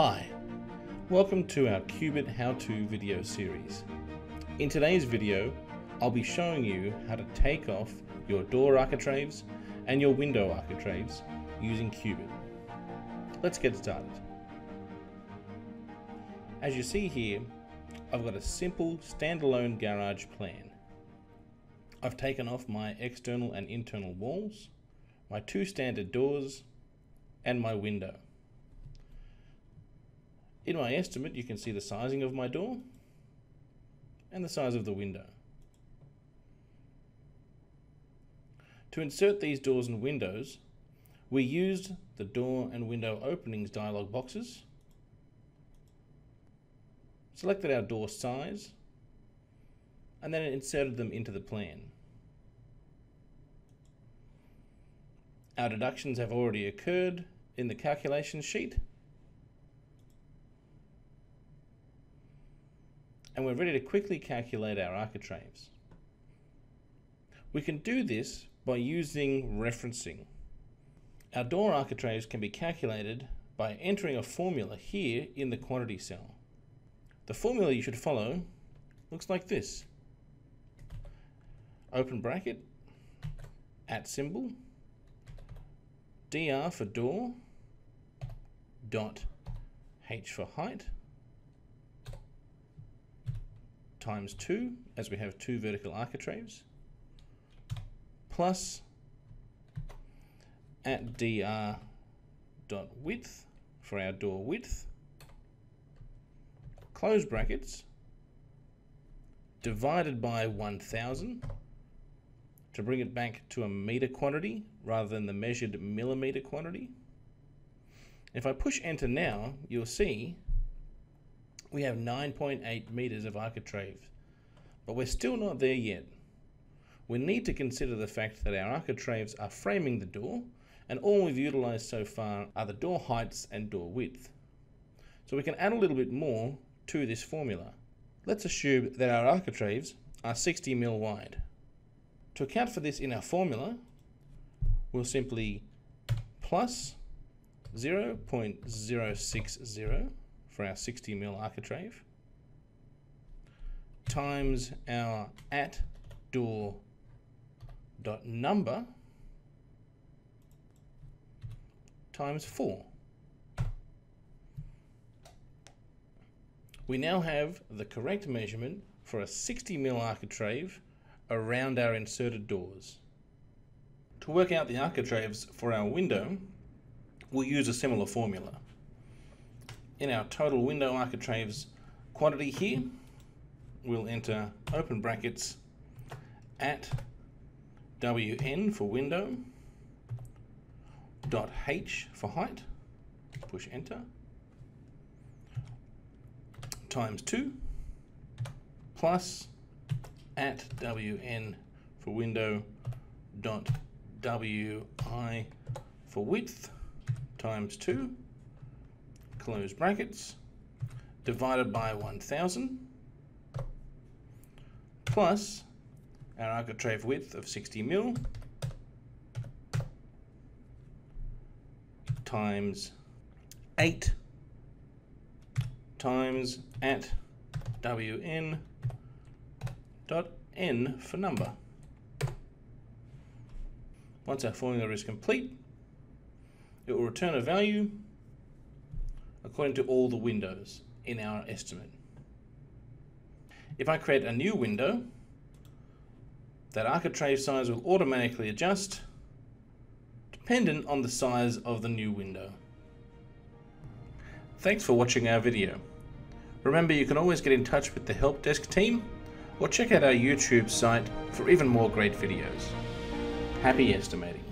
Hi, welcome to our Cubit how-to video series. In today's video, I'll be showing you how to take off your door architraves and your window architraves using Cubit. Let's get started. As you see here, I've got a simple standalone garage plan. I've taken off my external and internal walls, my two standard doors, and my window. In my estimate, you can see the sizing of my door and the size of the window. To insert these doors and windows, we used the door and window openings dialog boxes, selected our door size, and then inserted them into the plan. Our deductions have already occurred in the calculation sheet, and we're ready to quickly calculate our architraves. We can do this by using referencing. Our door architraves can be calculated by entering a formula here in the quantity cell. The formula you should follow looks like this. Open bracket, at symbol, dr for door, dot h for height, times 2, as we have two vertical architraves, plus at dr dot width for our door width, close brackets, divided by 1000 to bring it back to a meter quantity rather than the measured millimeter quantity. If I push enter now, you'll see we have 9.8 meters of architrave, but we're still not there yet. We need to consider the fact that our architraves are framing the door, and all we've utilized so far are the door heights and door width. So we can add a little bit more to this formula. Let's assume that our architraves are 60 mil wide. To account for this in our formula, we'll simply plus 0.060 for our 60 mil architrave times our at door dot number times 4. We now have the correct measurement for a 60 mil architrave around our inserted doors. To work out the architraves for our window, we'll use a similar formula in our total window architraves quantity here, we'll enter open brackets at wn for window, dot h for height, push enter, times 2, plus at wn for window, dot wi for width, times 2, close brackets, divided by 1000, plus our architrave width of 60 mil, times 8 times at wn dot n for number. Once our formula is complete, it will return a value according to all the windows in our estimate. If I create a new window, that architrave size will automatically adjust dependent on the size of the new window. Thanks for watching our video. Remember you can always get in touch with the help desk team or check out our YouTube site for even more great videos. Happy estimating.